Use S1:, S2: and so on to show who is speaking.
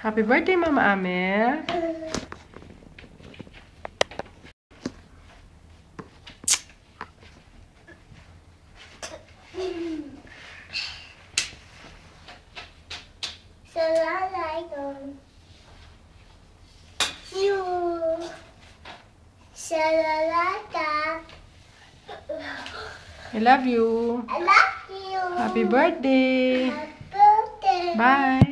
S1: Happy birthday, Mama Amel.
S2: Assalamualaikum. You.
S1: I love you.
S2: I love you.
S1: Happy birthday.
S2: Happy birthday.
S1: Bye.